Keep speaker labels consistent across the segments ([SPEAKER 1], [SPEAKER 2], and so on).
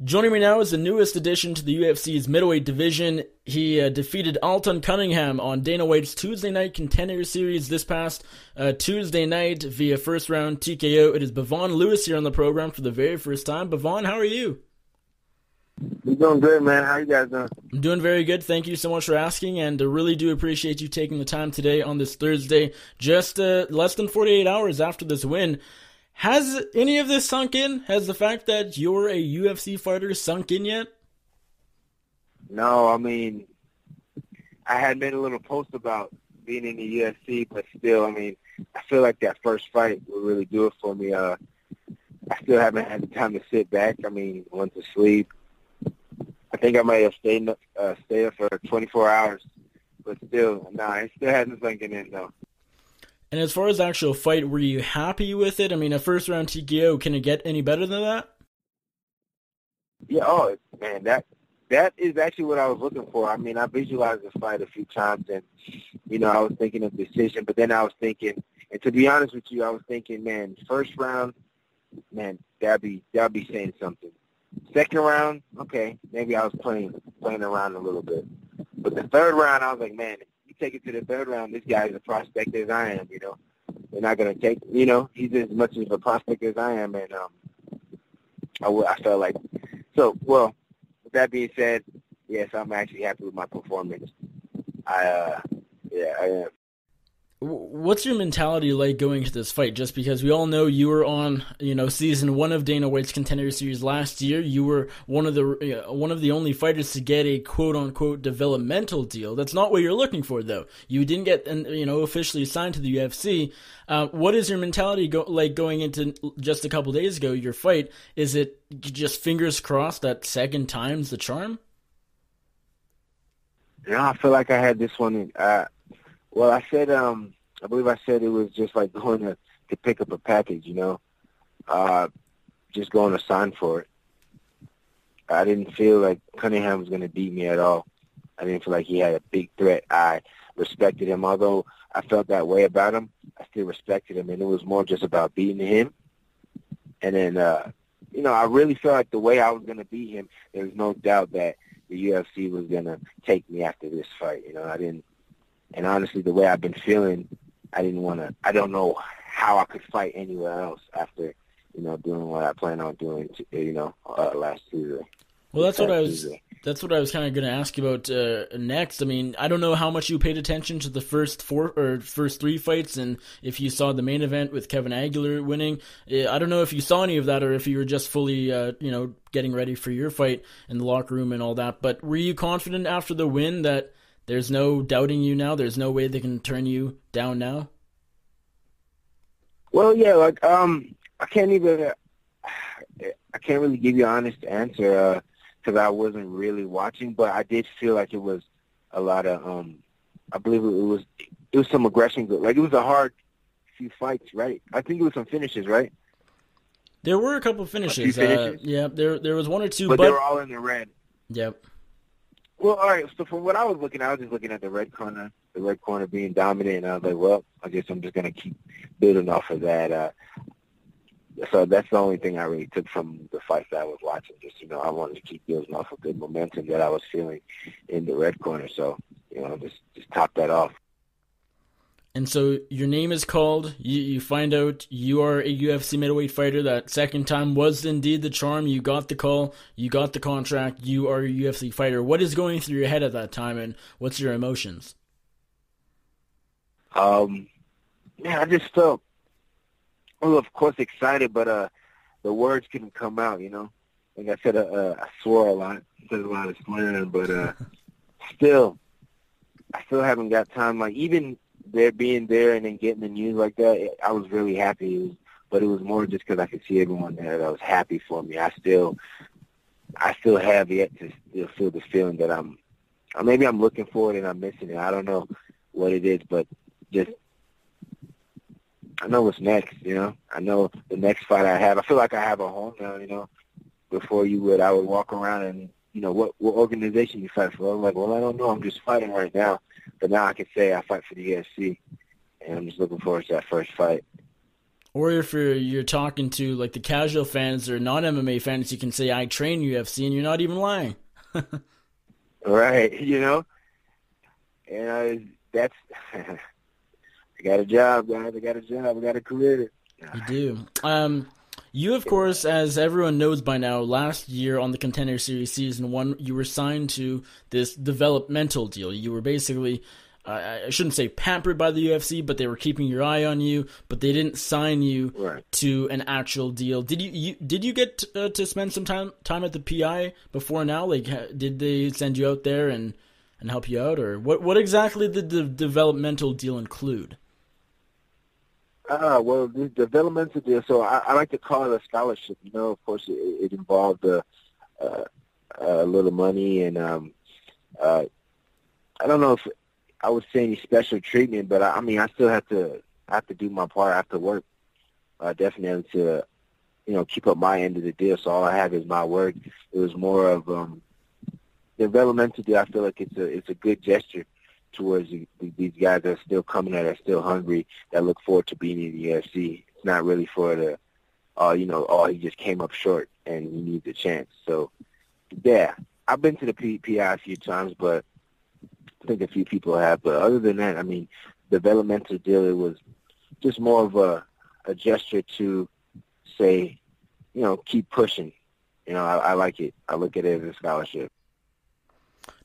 [SPEAKER 1] Joining me now is the newest addition to the UFC's middleweight division. He uh, defeated Alton Cunningham on Dana White's Tuesday Night Contender Series this past uh, Tuesday night via first round TKO. It is Bevon Lewis here on the program for the very first time. Bevon, how are you?
[SPEAKER 2] I'm doing good, man. How you guys doing?
[SPEAKER 1] I'm doing very good. Thank you so much for asking, and I really do appreciate you taking the time today on this Thursday, just uh, less than 48 hours after this win. Has any of this sunk in? Has the fact that you're a UFC fighter sunk in yet?
[SPEAKER 2] No, I mean, I had made a little post about being in the UFC, but still, I mean, I feel like that first fight will really do it for me. Uh, I still haven't had the time to sit back. I mean, went to sleep. I think I might have stayed uh, stayed for 24 hours, but still, nah, it still hasn't sunk in though.
[SPEAKER 1] And as far as the actual fight, were you happy with it? I mean, a first round TKO, can it get any better than that?
[SPEAKER 2] Yeah, oh man, that that is actually what I was looking for. I mean, I visualized the fight a few times, and you know, I was thinking of decision, but then I was thinking, and to be honest with you, I was thinking, man, first round, man, that'd be that'd be saying something. Second round, okay, maybe I was playing playing around a little bit, but the third round, I was like, man, take it to the third round, this guy's a prospect as I am, you know. They're not going to take, you know, he's as much of a prospect as I am. And um, I, I felt like, so, well, with that being said, yes, I'm actually happy with my performance. I, uh, yeah, I am.
[SPEAKER 1] What's your mentality like going to this fight? Just because we all know you were on, you know, season one of Dana White's Contender Series last year. You were one of the uh, one of the only fighters to get a quote unquote developmental deal. That's not what you're looking for, though. You didn't get, you know, officially signed to the UFC. Uh, what is your mentality go- like going into just a couple days ago? Your fight is it just fingers crossed that second time's the charm?
[SPEAKER 2] Yeah, I feel like I had this one. Uh, well, I said, um, I believe I said it was just like going to, to pick up a package, you know, uh, just going to sign for it. I didn't feel like Cunningham was going to beat me at all. I didn't feel like he had a big threat. I respected him, although I felt that way about him. I still respected him, and it was more just about beating him. And then, uh, you know, I really felt like the way I was going to beat him, there was no doubt that the UFC was going to take me after this fight. You know, I didn't and honestly, the way I've been feeling, I didn't want to. I don't know how I could fight anywhere else after, you know, doing what I plan on doing. You know, uh, last Tuesday.
[SPEAKER 1] Well, that's what I was. That's what I was kind of going to ask you about uh, next. I mean, I don't know how much you paid attention to the first four or first three fights, and if you saw the main event with Kevin Aguilar winning. I don't know if you saw any of that, or if you were just fully, uh, you know, getting ready for your fight in the locker room and all that. But were you confident after the win that there's no doubting you now. There's no way they can turn you down now.
[SPEAKER 2] Well, yeah, like um, I can't even. I can't really give you an honest answer because uh, I wasn't really watching, but I did feel like it was a lot of. um I believe it was it was some aggression. Like it was a hard few fights, right? I think it was some finishes, right?
[SPEAKER 1] There were a couple finishes. Uh, finishes. Uh, yeah, there there was one or two,
[SPEAKER 2] but,
[SPEAKER 1] but
[SPEAKER 2] they were all in the red.
[SPEAKER 1] Yep.
[SPEAKER 2] Well, all right. So from what I was looking, I was just looking at the red corner, the red corner being dominant, and I was like, well, I guess I'm just gonna keep building off of that. Uh, so that's the only thing I really took from the fights that I was watching. Just you know, I wanted to keep building off of good momentum that I was feeling in the red corner. So you know, just just top that off.
[SPEAKER 1] And so your name is called. You, you find out you are a UFC middleweight fighter. That second time was indeed the charm. You got the call. You got the contract. You are a UFC fighter. What is going through your head at that time, and what's your emotions?
[SPEAKER 2] Um, yeah, I just felt, well, of course, excited, but uh, the words couldn't come out. You know, like I said, uh, uh I swore a lot, said a lot of swearing, but uh, still, I still haven't got time. Like even there being there and then getting the news like that, I was really happy. It was, but it was more just because I could see everyone there that was happy for me. I still, I still have yet to still feel the feeling that I'm, or maybe I'm looking for it and I'm missing it. I don't know what it is, but just I know what's next. You know, I know the next fight I have. I feel like I have a home now. You know, before you would, I would walk around and you know what what organization you fight for. I'm like, well, I don't know. I'm just fighting right now. But now I can say I fight for the UFC, and I'm just looking forward to that first fight.
[SPEAKER 1] Or if you're you're talking to like the casual fans or non MMA fans, you can say I train UFC, and you're not even lying.
[SPEAKER 2] right, you know, and uh, that's I got a job, guys. I got a job. I got a career.
[SPEAKER 1] You do. Um, you, of course, as everyone knows by now, last year on the Contender Series Season 1, you were signed to this developmental deal. You were basically, uh, I shouldn't say pampered by the UFC, but they were keeping your eye on you, but they didn't sign you
[SPEAKER 2] right.
[SPEAKER 1] to an actual deal. Did you, you did you get uh, to spend some time time at the PI before now? Like, did they send you out there and, and help you out? Or what, what exactly did the developmental deal include?
[SPEAKER 2] Uh, well, the developmental deal. So I, I like to call it a scholarship. You know, of course, it, it involved a, uh, a little money, and um, uh, I don't know if I would say any special treatment, but I, I mean, I still have to I have to do my part. I have to work uh, definitely to you know keep up my end of the deal. So all I have is my work. It was more of um, developmental deal. I feel like it's a it's a good gesture towards the, these guys that are still coming that are still hungry that look forward to being in the UFC. It's not really for the, uh, you know, oh he just came up short and he needs a chance. So, yeah, I've been to the PI a few times, but I think a few people have. But other than that, I mean, developmental deal it was just more of a a gesture to say, you know, keep pushing. You know, I, I like it. I look at it as a scholarship.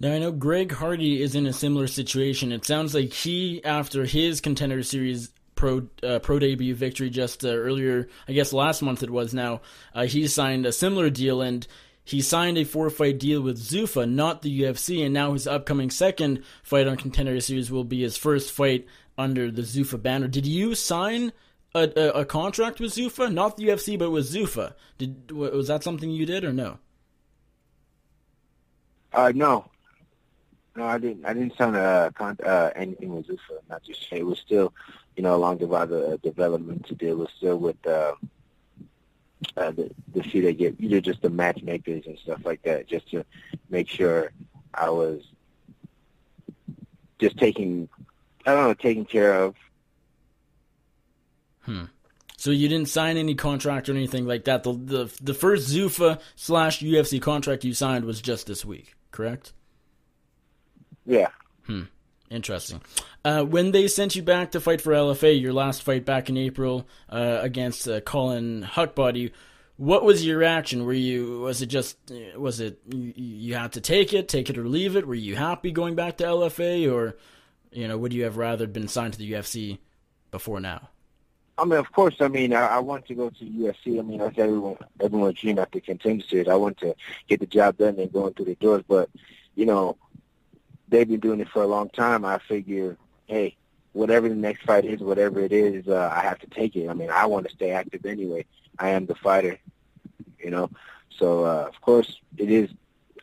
[SPEAKER 1] Now I know Greg Hardy is in a similar situation. It sounds like he, after his contender series pro uh, pro debut victory just uh, earlier, I guess last month it was. Now uh, he signed a similar deal and he signed a four fight deal with Zuffa, not the UFC, and now his upcoming second fight on contender series will be his first fight under the Zuffa banner. Did you sign? A, a, a contract with Zuffa, not the UFC, but with Zuffa. Did was that something you did or no?
[SPEAKER 2] Uh, no, no, I didn't. I didn't sign a con- uh, anything with Zuffa. Not just it was still, you know, along the other uh, development to deal. It was still with uh, uh, the the fee they get, either just the matchmakers and stuff like that, just to make sure I was just taking, I don't know, taking care of.
[SPEAKER 1] Hmm. So you didn't sign any contract or anything like that. The the the first Zuffa slash UFC contract you signed was just this week, correct?
[SPEAKER 2] Yeah.
[SPEAKER 1] Hmm. Interesting. Uh, when they sent you back to fight for LFA, your last fight back in April uh, against uh, Colin Huckbody, what was your reaction? Were you was it just was it you, you had to take it, take it or leave it? Were you happy going back to LFA, or you know would you have rather been signed to the UFC before now?
[SPEAKER 2] I mean, of course. I mean, I, I want to go to the UFC. I mean, that's everyone everyone's dream after series. I want to get the job done and going through the doors. But you know, they've been doing it for a long time. I figure, hey, whatever the next fight is, whatever it is, uh, I have to take it. I mean, I want to stay active anyway. I am the fighter, you know. So uh, of course, it is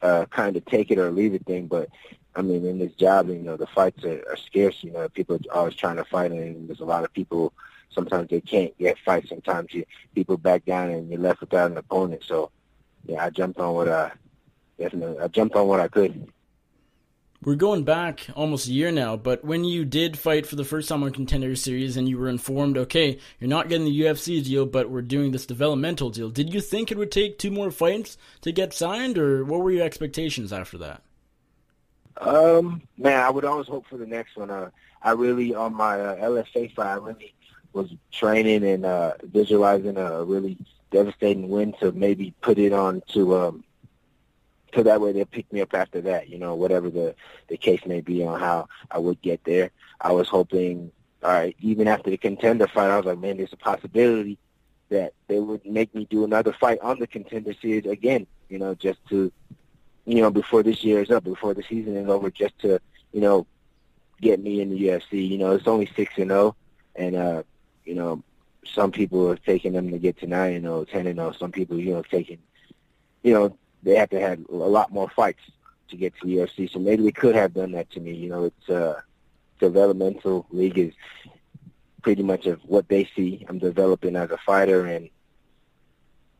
[SPEAKER 2] uh, kind of take it or leave it thing. But I mean, in this job, you know, the fights are, are scarce. You know, people are always trying to fight, and there's a lot of people. Sometimes they can't get fights. Sometimes you, people back down, and you're left without an opponent. So, yeah, I jumped on what I definitely. I jumped on what I could.
[SPEAKER 1] We're going back almost a year now, but when you did fight for the first time on Contender Series and you were informed, okay, you're not getting the UFC deal, but we're doing this developmental deal, did you think it would take two more fights to get signed, or what were your expectations after that?
[SPEAKER 2] Um, man, I would always hope for the next one. Uh, I really, on my uh, LFA fight, I really was training and uh, visualizing a really devastating win to maybe put it on to um, so that way they'll pick me up after that, you know, whatever the, the case may be on how I would get there. I was hoping, all right, even after the contender fight, I was like, man, there's a possibility that they would make me do another fight on the contender series again, you know, just to, you know, before this year is up, before the season is over, just to, you know, get me in the UFC. You know, it's only 6 and 0, and, uh, you know, some people are taking them to get to 9 and 0, 10 and 0. Some people, you know, taking, you know, they have to have a lot more fights to get to the UFC. So maybe they could have done that to me. You know, it's uh, developmental league is pretty much of what they see. I'm developing as a fighter, and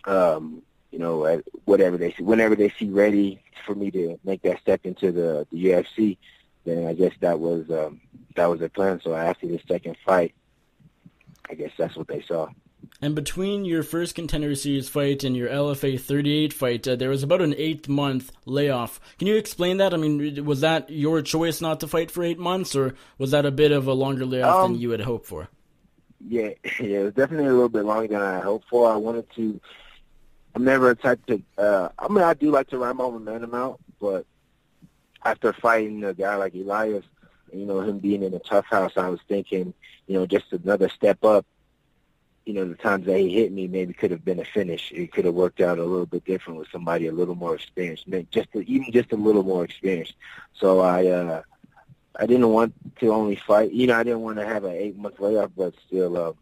[SPEAKER 2] um, you know, whatever they see, whenever they see ready for me to make that step into the the UFC, then I guess that was um, that was their plan. So after the second fight, I guess that's what they saw.
[SPEAKER 1] And between your first contender series fight and your LFA 38 fight, uh, there was about an eight month layoff. Can you explain that? I mean, was that your choice not to fight for eight months, or was that a bit of a longer layoff um, than you had hoped for?
[SPEAKER 2] Yeah, yeah, it was definitely a little bit longer than I hoped for. I wanted to. I'm never a type to. Uh, I mean, I do like to ride my momentum out, but after fighting a guy like Elias, you know, him being in a tough house, I was thinking, you know, just another step up you know, the times that he hit me maybe could have been a finish. It could have worked out a little bit different with somebody a little more experienced, just even just a little more experienced. So I, uh, I didn't want to only fight. You know, I didn't want to have an eight month layoff, but still, uh,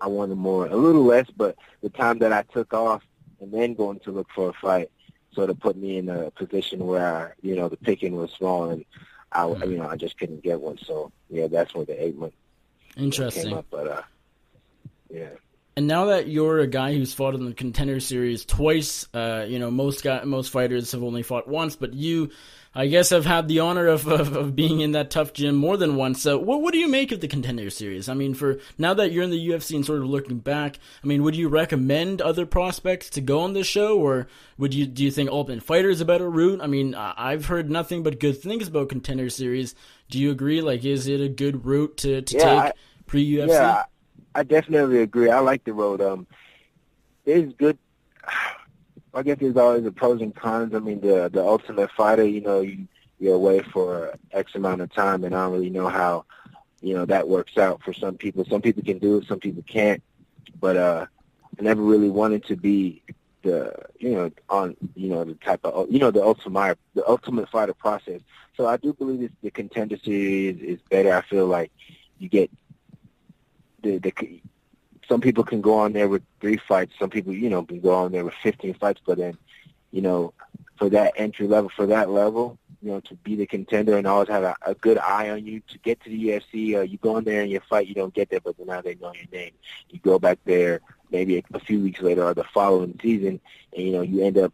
[SPEAKER 2] I wanted more, a little less. But the time that I took off and then going to look for a fight sort of put me in a position where I, you know the picking was small and I, you know, I just couldn't get one. So yeah, that's where the eight month
[SPEAKER 1] interesting
[SPEAKER 2] came up. But uh, yeah.
[SPEAKER 1] And now that you're a guy who's fought in the contender series twice, uh, you know most guy, most fighters have only fought once, but you, I guess, have had the honor of, of, of being in that tough gym more than once. So, what what do you make of the contender series? I mean, for now that you're in the UFC and sort of looking back, I mean, would you recommend other prospects to go on this show, or would you do you think Ultimate Fighter is a better route? I mean, I've heard nothing but good things about contender series. Do you agree? Like, is it a good route to to yeah, take pre UFC?
[SPEAKER 2] Yeah. I definitely agree. I like the road. Um, it's good. I guess there's always the pros and cons. I mean, the the Ultimate Fighter, you know, you you're away for X amount of time, and I don't really know how, you know, that works out for some people. Some people can do it, some people can't. But uh, I never really wanted to be the you know on you know the type of you know the ultimate the ultimate fighter process. So I do believe this, the contender series is better. I feel like you get the, the some people can go on there with three fights. Some people, you know, can go on there with 15 fights. But then, you know, for that entry level, for that level, you know, to be the contender and always have a, a good eye on you to get to the UFC. Uh, you go in there and you fight, you don't get there, but now they know your name. You go back there maybe a, a few weeks later or the following season, and you know you end up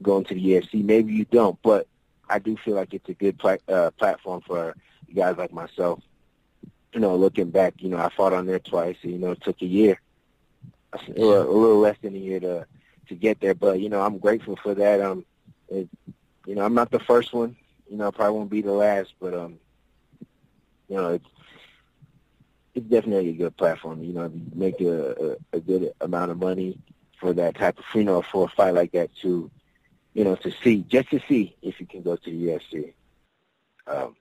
[SPEAKER 2] going to the UFC. Maybe you don't, but I do feel like it's a good pla- uh, platform for guys like myself you know, looking back, you know, I fought on there twice. You know, it took a year, a, little less than a year to to get there. But you know, I'm grateful for that. Um, it, you know, I'm not the first one. You know, I probably won't be the last, but um, you know, it's it's definitely a good platform. You know, make a, a, a good amount of money for that type of, you know, for a fight like that to, you know, to see, just to see if you can go to the UFC. Um,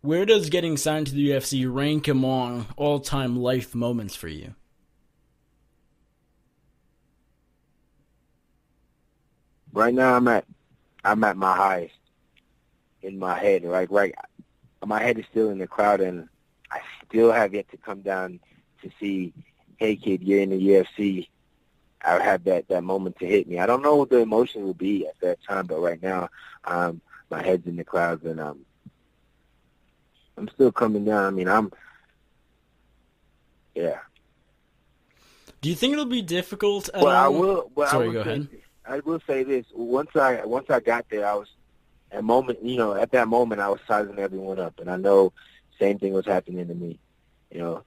[SPEAKER 1] where does getting signed to the UFC rank among all time life moments for you?
[SPEAKER 2] Right now I'm at I'm at my highest in my head. Right right my head is still in the crowd and I still have yet to come down to see, hey kid, you're in the UFC. I had that that moment to hit me. I don't know what the emotion will be at that time, but right now, um, my head's in the clouds and um, I'm still coming down. I mean, I'm, yeah.
[SPEAKER 1] Do you think it'll be difficult?
[SPEAKER 2] well, I um, will.
[SPEAKER 1] Well, Sorry,
[SPEAKER 2] I will
[SPEAKER 1] go ahead.
[SPEAKER 2] I will say this: once I once I got there, I was at moment. You know, at that moment, I was sizing everyone up, and I know same thing was happening to me. You know,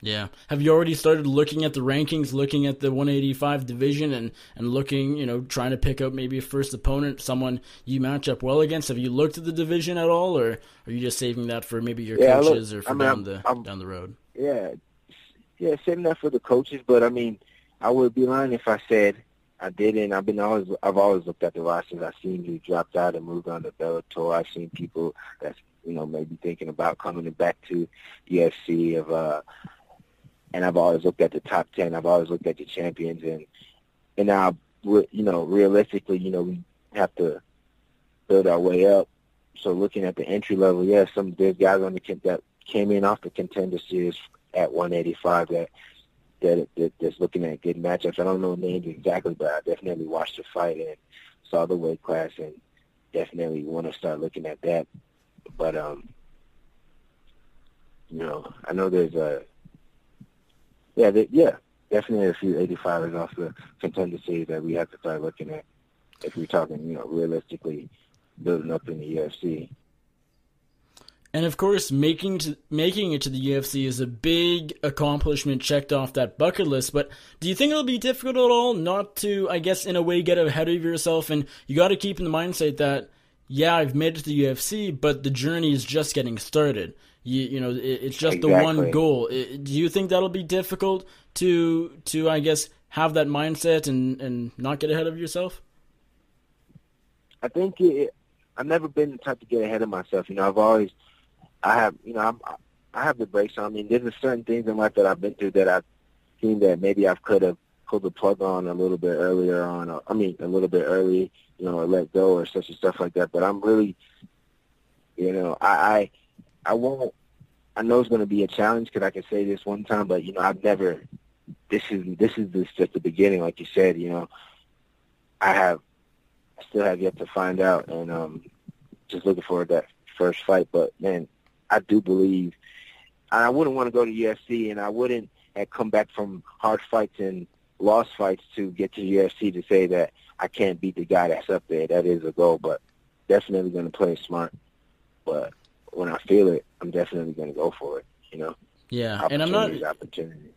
[SPEAKER 1] yeah. Have you already started looking at the rankings, looking at the 185 division, and and looking, you know, trying to pick up maybe a first opponent, someone you match up well against? Have you looked at the division at all, or are you just saving that for maybe your yeah, coaches look, or for I mean, down the I'm, down the road?
[SPEAKER 2] Yeah, yeah, saving that for the coaches. But I mean, I would be lying if I said I didn't. I've been always I've always looked at the rosters. I've seen who dropped out and moved on to Bellator. I've seen people that's you know maybe thinking about coming back to UFC. Of uh, and I've always looked at the top ten. I've always looked at the champions, and and now you know realistically, you know we have to build our way up. So looking at the entry level, yeah, some there's guys on the that came in off the contender series at 185 that that, that that's looking at good matchups. I don't know names exactly, but I definitely watched the fight and saw the weight class, and definitely want to start looking at that. But um, you know, I know there's a yeah, they, yeah, definitely a few 85ers off the contender series that we have to start looking at if we're talking, you know, realistically building up in the UFC.
[SPEAKER 1] And of course, making to, making it to the UFC is a big accomplishment checked off that bucket list. But do you think it'll be difficult at all not to, I guess, in a way, get ahead of yourself? And you got to keep in the mindset that, yeah, I've made it to the UFC, but the journey is just getting started. You, you know, it, it's just exactly. the one goal. It, do you think that'll be difficult to, to I guess, have that mindset and, and not get ahead of yourself?
[SPEAKER 2] I think it, I've never been the type to get ahead of myself. You know, I've always I have, you know, I'm, I have the brakes on. I mean, there's certain things in life that I've been through that I've seen that maybe I could have pulled the plug on a little bit earlier on. Or, I mean, a little bit early, you know, or let go or such and stuff like that. But I'm really, you know, I, I, I won't. I know it's going to be a challenge because I can say this one time, but you know, I've never. This is this is this just the beginning, like you said. You know, I have, I still have yet to find out, and um, just looking forward to that first fight. But man, I do believe, and I wouldn't want to go to UFC, and I wouldn't have come back from hard fights and lost fights to get to the UFC to say that I can't beat the guy that's up there. That is a goal, but definitely going to play smart. But when I feel it, I'm definitely going to go for it. You know.
[SPEAKER 1] Yeah, and I'm not opportunity.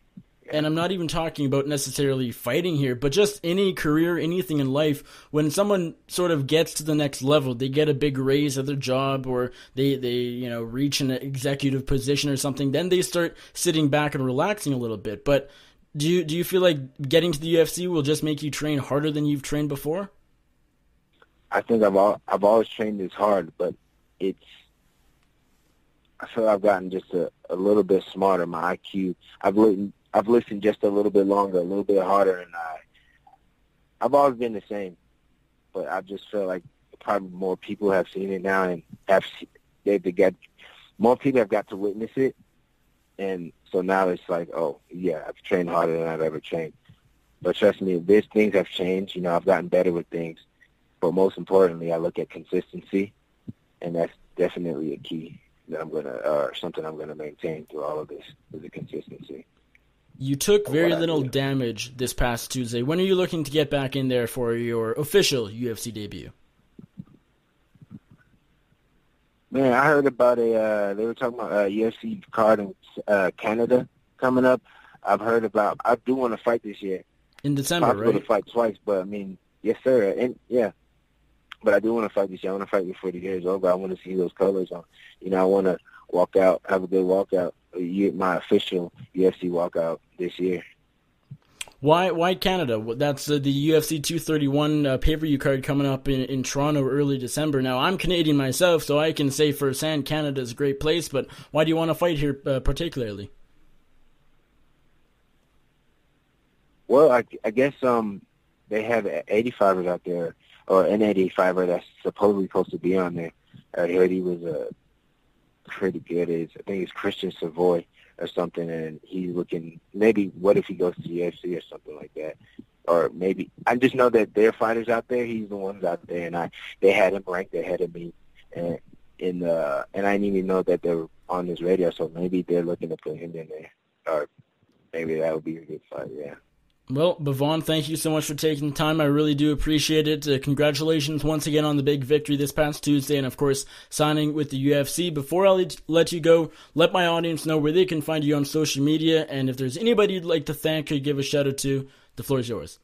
[SPEAKER 1] And I'm not even talking about necessarily fighting here, but just any career, anything in life. When someone sort of gets to the next level, they get a big raise at their job or they, they, you know, reach an executive position or something, then they start sitting back and relaxing a little bit. But do you, do you feel like getting to the UFC will just make you train harder than you've trained before?
[SPEAKER 2] I think I've all, I've always trained as hard, but it's I feel I've gotten just a, a little bit smarter. My IQ, I've listened, I've listened just a little bit longer, a little bit harder, and I, I've always been the same, but I just feel like probably more people have seen it now and have they've got more people have got to witness it, and so now it's like, oh yeah, I've trained harder than I've ever trained. But trust me, these things have changed. You know, I've gotten better with things, but most importantly, I look at consistency, and that's definitely a key that I'm gonna, or something I'm gonna maintain through all of this is the consistency.
[SPEAKER 1] You took very little damage this past Tuesday. When are you looking to get back in there for your official UFC debut?
[SPEAKER 2] Man, I heard about a. Uh, they were talking about a UFC card in uh, Canada coming up. I've heard about. I do want to fight this year.
[SPEAKER 1] In December,
[SPEAKER 2] Possible
[SPEAKER 1] right?
[SPEAKER 2] to fight twice, but I mean, yes, sir, and yeah. But I do want to fight this year. I want to fight before the year is over. I want to see those colors on. You know, I want to walk out, have a good walkout, my official UFC walkout this year.
[SPEAKER 1] Why why Canada? That's uh, the UFC 231 uh, pay per view card coming up in, in Toronto early December. Now I'm Canadian myself, so I can say firsthand Canada is a great place. But why do you want to fight here uh, particularly?
[SPEAKER 2] Well, I, I guess um they have 85ers out there, or an 85er that's supposedly supposed to be on there. I heard he was a pretty good is I think it's Christian Savoy or something, and he's looking maybe what if he goes to the UFC or something like that, or maybe I just know that their fighters out there. He's the ones out there, and I they had him ranked ahead of me, and in the and I didn't even know that they were on this radio, so maybe they're looking to put him in there, or maybe that would be a good fight. Yeah.
[SPEAKER 1] Well, Bevon, thank you so much for taking the time. I really do appreciate it. Uh, congratulations once again on the big victory this past Tuesday, and of course, signing with the UFC. Before I let you go, let my audience know where they can find you on social media, and if there's anybody you'd like to thank or give a shout out to, the floor is yours.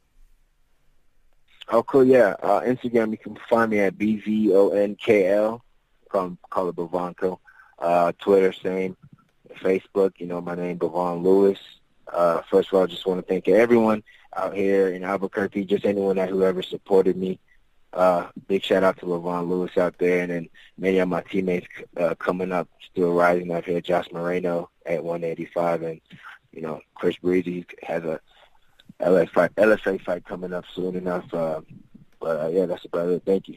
[SPEAKER 2] Oh, cool. Yeah. Uh, Instagram, you can find me at B-V-O-N-K-L. Call, call it Bavonko. Uh, Twitter, same. Facebook, you know, my name, Bevon Lewis. Uh, first of all, I just want to thank everyone out here in Albuquerque, just anyone that whoever supported me. Uh, big shout out to Levon Lewis out there, and then many of my teammates uh, coming up, still rising up here. Josh Moreno at 185, and you know Chris Breezy has a LS fight, LSA fight coming up soon enough. Uh, but uh, yeah, that's about it. Thank you.